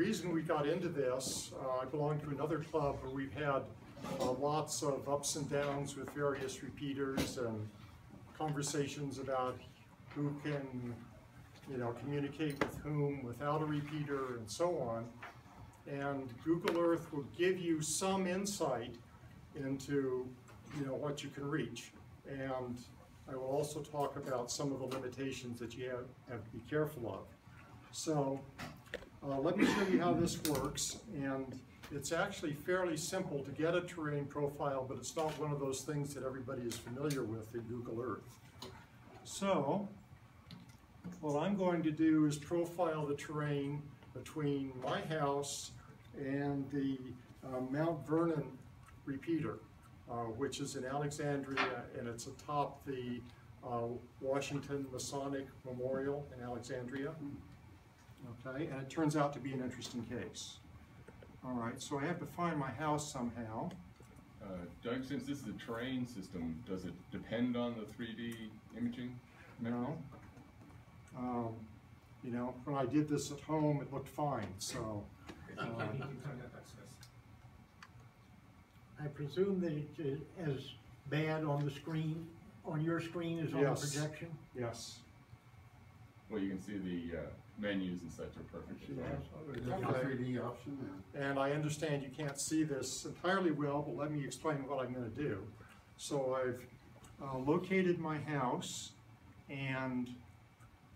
the reason we got into this, uh, I belong to another club where we've had uh, lots of ups and downs with various repeaters and conversations about who can, you know, communicate with whom without a repeater and so on. And Google Earth will give you some insight into, you know, what you can reach. And I will also talk about some of the limitations that you have, have to be careful of. So, uh, let me show you how this works, and it's actually fairly simple to get a terrain profile, but it's not one of those things that everybody is familiar with in Google Earth. So, what I'm going to do is profile the terrain between my house and the uh, Mount Vernon repeater, uh, which is in Alexandria, and it's atop the uh, Washington Masonic Memorial in Alexandria. Okay, and it turns out to be an interesting case. All right, so I have to find my house somehow. Uh, Doug, since this is a terrain system, does it depend on the 3D imaging? No. Um, you know, when I did this at home, it looked fine, so. um, I presume that it's uh, as bad on the screen, on your screen as on the projection? Yes. Well, you can see the uh, menus and such are perfect. fine. Is Okay. three D option? And I understand you can't see this entirely well, but let me explain what I'm gonna do. So I've uh, located my house, and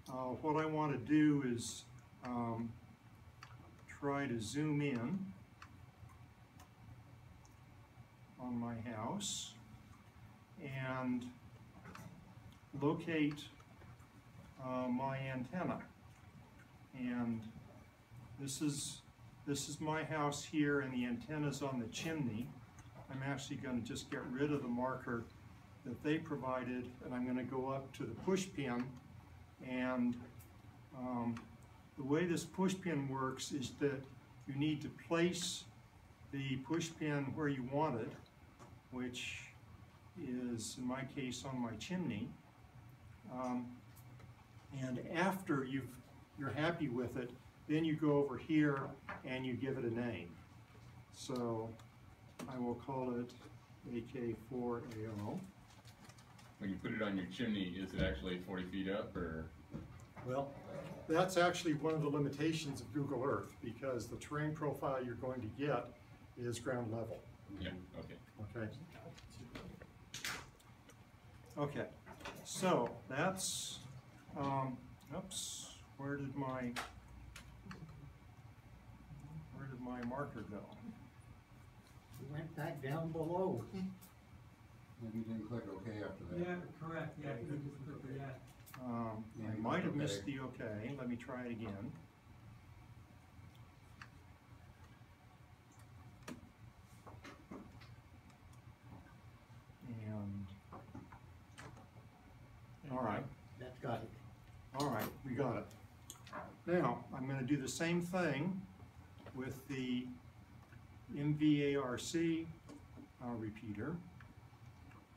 uh, what I wanna do is um, try to zoom in on my house and locate uh, my antenna. And this is, this is my house here and the antenna's on the chimney. I'm actually gonna just get rid of the marker that they provided and I'm gonna go up to the push pin and um, the way this push pin works is that you need to place the push pin where you want it, which is in my case on my chimney. Um, and after you've, you're happy with it, then you go over here and you give it a name. So I will call it AK4AO. When you put it on your chimney, is it actually 40 feet up or? Well, that's actually one of the limitations of Google Earth because the terrain profile you're going to get is ground level, Yeah, okay. okay? Okay, so that's, um, oops, where did my, where did my marker go? You went back down below. Maybe you didn't click OK after that. Yeah, correct, yeah, you just put the, yeah. Um, Yeah, I you might click have missed the okay, let me try it again. And, all right, That's got it. all right, we got it. Now, I'm gonna do the same thing with the MVARC uh, repeater.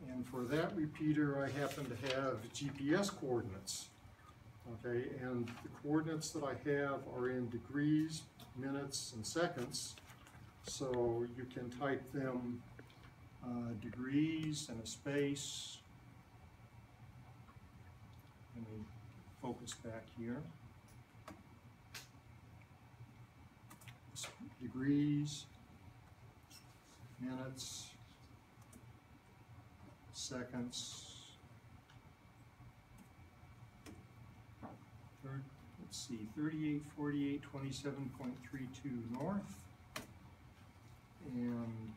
And for that repeater, I happen to have GPS coordinates. Okay, and the coordinates that I have are in degrees, minutes, and seconds. So you can type them uh, degrees and a space. Let me focus back here. Degrees, minutes, seconds. Let's see, thirty-eight, forty-eight, twenty-seven point three two north. And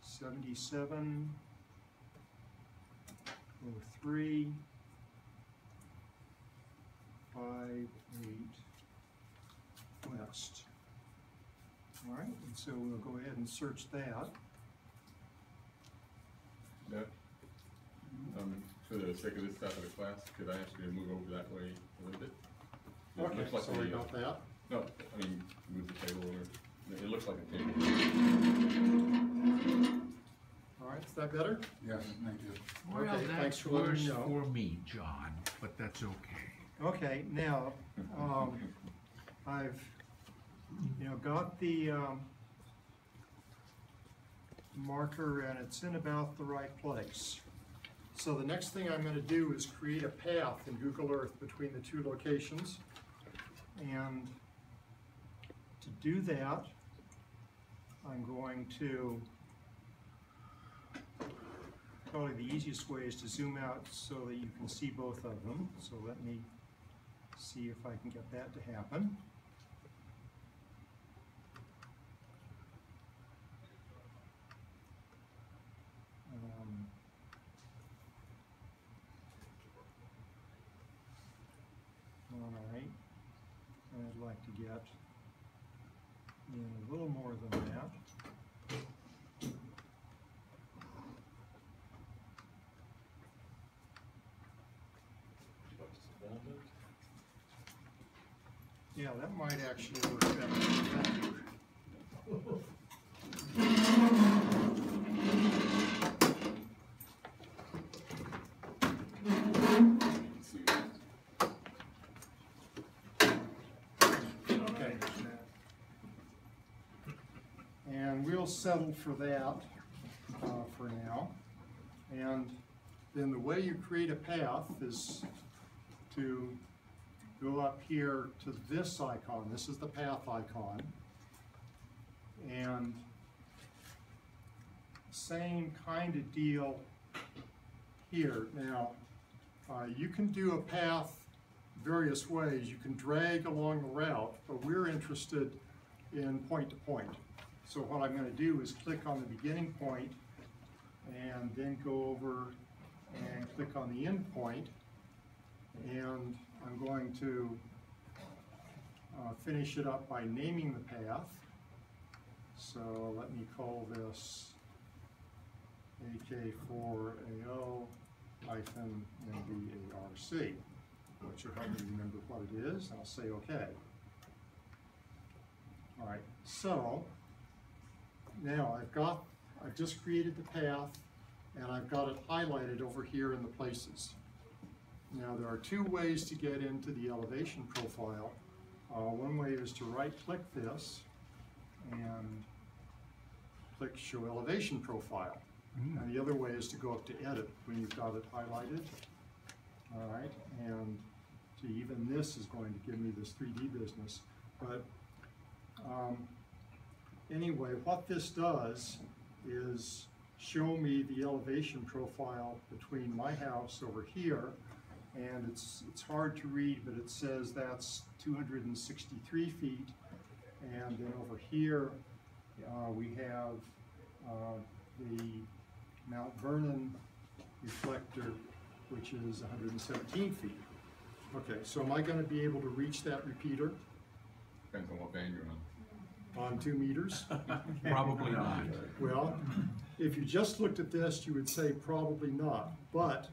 seventy-seven, oh three, five, eight, west. All right, and so we'll go ahead and search that. Doug? Um, for the sake of this stuff of the class, could I ask you to move over that way a little bit? It Okay, looks like sorry the, uh, about that. No, I mean, move the table over. It looks like a table. All right, is that better? Yes, thank you. Well, Okay, thanks that's for letting me worse know. for me, John, but that's okay. Okay, now, um, I've you know, got the, um, marker and it's in about the right place. So the next thing I'm gonna do is create a path in Google Earth between the two locations. And to do that, I'm going to, probably the easiest way is to zoom out so that you can see both of them. So let me see if I can get that to happen. Um, All right, and I'd like to get in a little more than that. Yeah, that might actually work better. See, Okay. And we'll settle for that, uh, for now. And then the way you create a path is to go up here to this icon, this is the path icon. And same kind of deal here. Now, uh, you can do a path various ways. You can drag along the route, but we're interested in point to point. So what I'm gonna do is click on the beginning point and then go over and click on the endpoint. And I'm going to uh, finish it up by naming the path. So let me call this AK4AO hyphen MVARC which will help me remember what it is, I'll say okay. All right, so, now I've got, I've just created the path, and I've got it highlighted over here in the places. Now, there are two ways to get into the elevation profile. Uh, one way is to right-click this, and click Show Elevation Profile. And the other way is to go up to Edit when you've got it highlighted. All right, and to even this is going to give me this 3D business. But um, anyway, what this does is show me the elevation profile between my house over here. And it's, it's hard to read, but it says that's 263 feet. And then over here, uh, we have uh, the Mount Vernon reflector, which is 117 feet. Okay, so am I gonna be able to reach that repeater Depends on what band you're on. On two meters? Probably not. Well, if you just looked at this, you would say probably not. But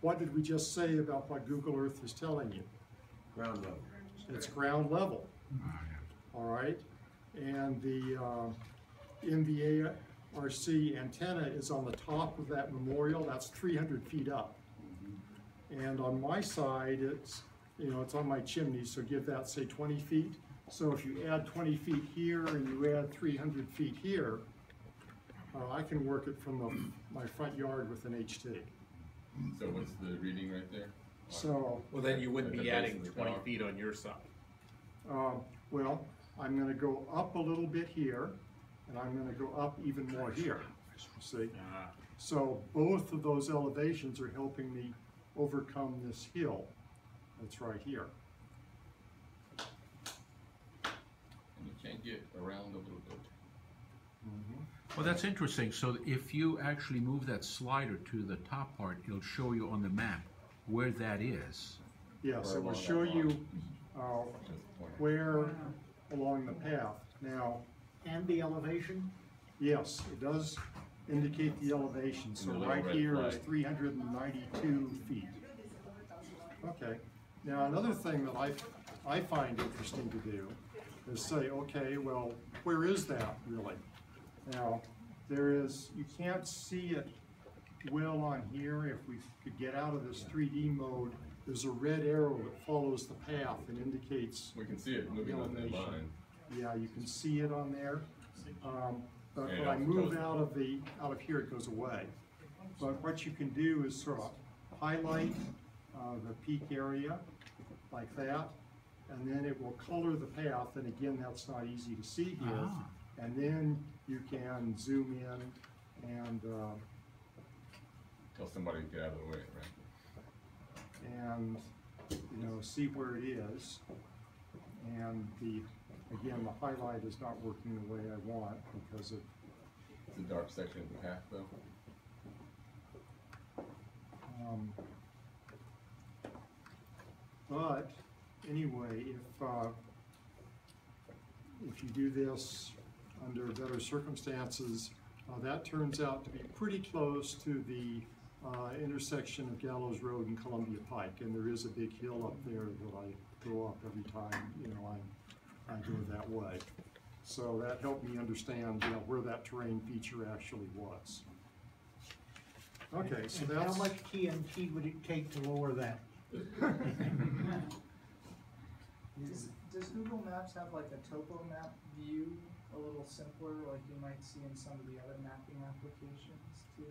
what did we just say about what Google Earth is telling you? Ground level. It's ground level. All right, and the, uh, MVARC antenna is on the top of that memorial, that's three hundred feet up. And on my side, it's, you know, it's on my chimney, so give that, say, twenty feet. So if you add twenty feet here and you add three hundred feet here, uh, I can work it from the, my front yard with an HT. So what's the reading right there? So, Well, then you wouldn't be adding twenty tower. feet on your side. uh, well, I'm gonna go up a little bit here, and I'm gonna go up even more here, see? So both of those elevations are helping me overcome this hill that's right here. And you can't get around a little bit. Well, that's interesting. So if you actually move that slider to the top part, it'll show you on the map where that is. Yes, Or it will show you, uh, That's the point. where along the path. Now, And the elevation? yes, it does indicate the elevation, so the right red here is flag. three hundred and ninety-two feet. Okay, now another thing that I, I find interesting to do is say, okay, well, where is that really? Now, there is, you can't see it well on here, if we could get out of this three D mode, there's a red arrow that follows the path and indicates We can see it moving on that line. Yeah, you can see it on there. Um, but And when I move out of the, out of here, it goes away. But what you can do is sort of highlight, uh, the peak area like that. And then it will color the path, and again, that's not easy to see here. Ah. And then you can zoom in and, uh, Tell somebody to get out of the way, right? and, you know, see where it is. And the, again, the highlight is not working the way I want because of, It's a dark section of the path though. um, but anyway, if, uh, if you do this under better circumstances, uh, that turns out to be pretty close to the, uh, intersection of Gallows Road and Columbia Pike. And there is a big hill up there that I go up every time, you know, I, I go that way. So that helped me understand, you know, where that terrain feature actually was. Okay, so And that's. how much TNT would it take to lower that? Does, does Google Maps have like a topo map view a little simpler, like you might see in some of the other mapping applications too?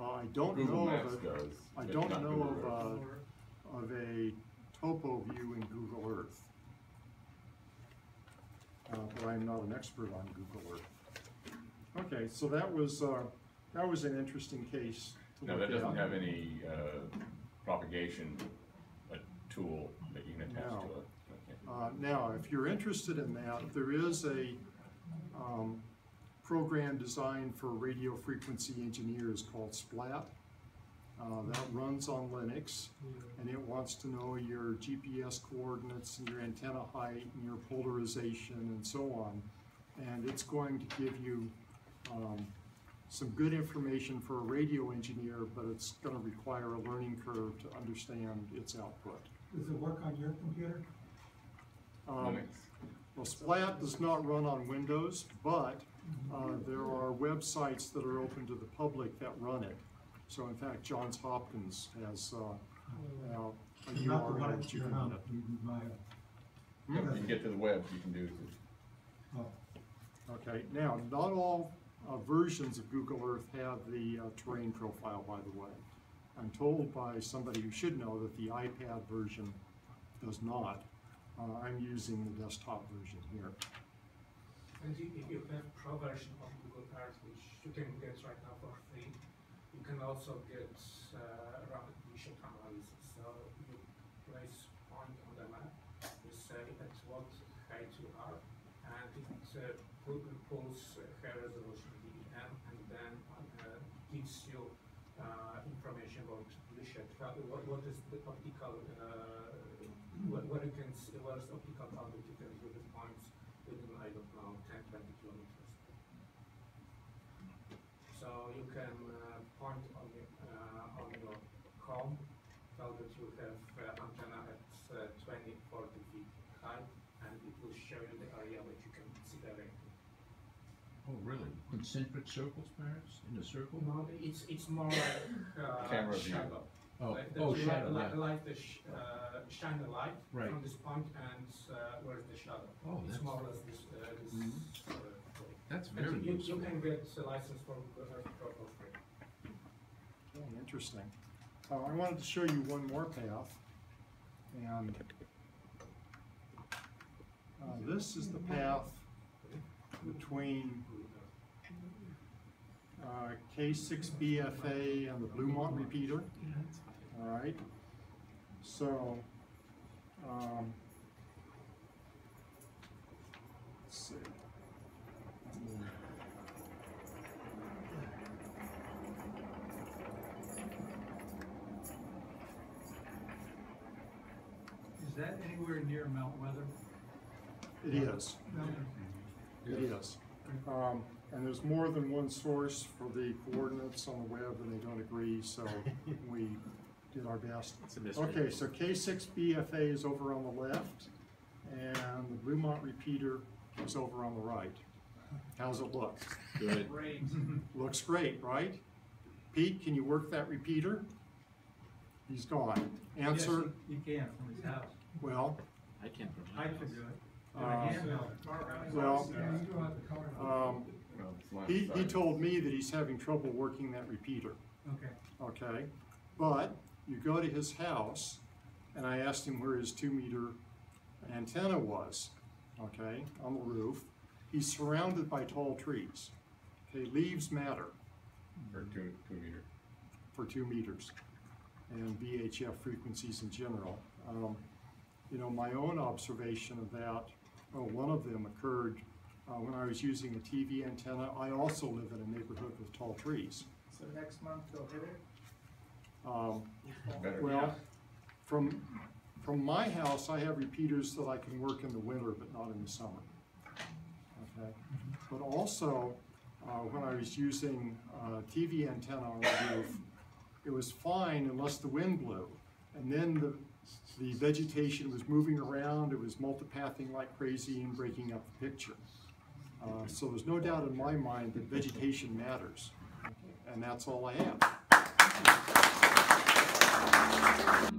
Uh, I don't Google know Maps of a, does. I but don't not know Google of Earth. a, of a topo view in Google Earth. Uh, but I'm not an expert on Google Earth. Okay, so that was, uh, that was an interesting case to No, look that doesn't at. have any, uh, propagation, uh, tool that you can attach to No. it. Uh, now, if you're interested in that, there is a, um, program designed for radio frequency engineers called SPLAT. Uh, that runs on Linux, and it wants to know your GPS coordinates and your antenna height and your polarization and so on. And it's going to give you, um, some good information for a radio engineer, but it's gonna require a learning curve to understand its output. Does it work on your computer? Um, Well, Splat does not run on Windows, but uh, there are websites that are open to the public that run it. So in fact, Johns Hopkins has uh, now a URL that you can house, run it. you can buy it. Yep, you get to the web, you can do it. Oh, Okay, now, not all uh, versions of Google Earth have the uh, terrain profile, by the way. I'm told by somebody who should know that the iPad version does not. Uh, I'm using the desktop version here. And if you have pro version of Google Earth, which you can get right now for free, you can also get uh, rapid vision analysis. So you place point on the map, you say at what height you are, and it uh, pull- pulls high resolution DEM, and then uh, gives you uh, information about vision. How- What, what is the optical, uh, where, where you can see, where is optical boundary you can view the points within, I don't know, 10, 20 kilometers. So you can uh, point on, your- uh, on your home, tell that you have uh, antenna at uh, 20, 40 feet high, and it will show you the area that you can see directly. Oh, really? Concentric circles, perhaps, in a circle? No, it's, it's more like uh, Camera view. shadow. Oh, Like that oh, you shadow, light, yeah. light the sh- uh, shine a light Right. from this point and uh, where's the shadow? Oh, It's that's- more or less this, uh, this, Mhm. uh. That's And very you, you useful. can get a license for Google Earth for free. Okay, interesting. I wanted to show you one more path. And uh, this is the path between uh, K6BFA and the Bluemont repeater. All right, so, um, let's see. Is that anywhere near Mount Weather? It is. It is. Um, and there's more than one source for the coordinates on the web and they don't agree, so we did our best. Okay, so K six BFA is over on the left and the Bluemont repeater is over on the right. How's it look? Good. Great. Looks great, right? Pete, can you work that repeater? He's gone. Answer, Yes, You can from his house. well, I can't I could do it. They're Uh, well, do have. Um, Well, it's he, he told me that he's having trouble working that repeater. Okay. okay? But you go to his house, and I asked him where his two meter antenna was, okay, on the roof. He's surrounded by tall trees. Okay, leaves matter For two, two meter. for two meters and VHF frequencies in general. Um, you know, my own observation of that, oh, one of them occurred uh, when I was using a TV antenna. I also live in a neighborhood with tall trees. So next month they'll hit it? Um, Better. Well, from, from my house, I have repeaters that I can work in the winter, but not in the summer. Okay, but also, uh, when I was using, uh, TV antenna on the roof, it was fine unless the wind blew. And then the, the vegetation was moving around, it was multipathing like crazy and breaking up the picture. Uh, so there's no doubt in my mind that vegetation matters, and that's all I have. Thank you.